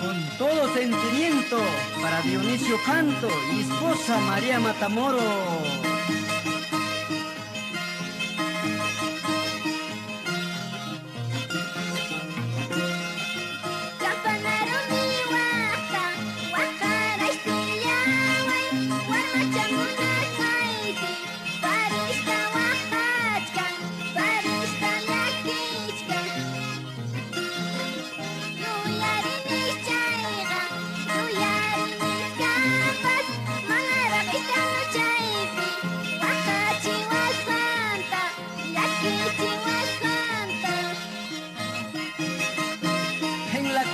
Con todo sentimiento para Dionisio Canto y esposa María Matamoro.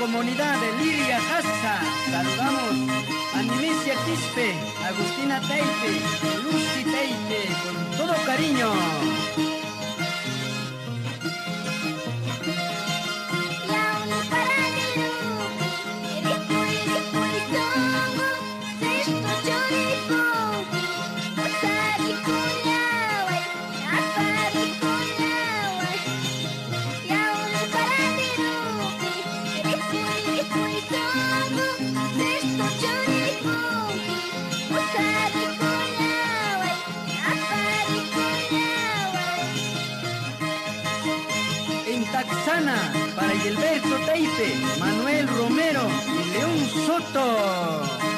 Comunidad de Liria Casa. Saludamos a Nimicia Quispe, Agustina Teite, Lucy Teite, con todo cariño. Para Gilberto Teite, Manuel Romero y León Soto.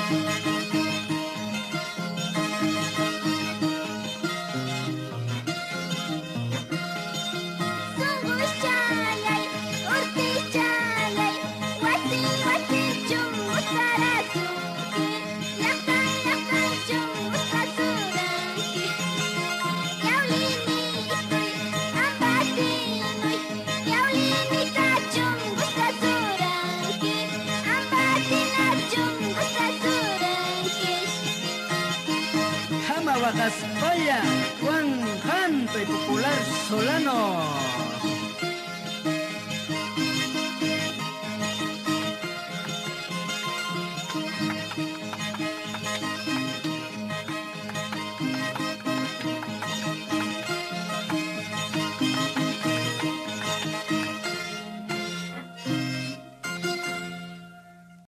Vaya, Juan Canto y Popular Solano.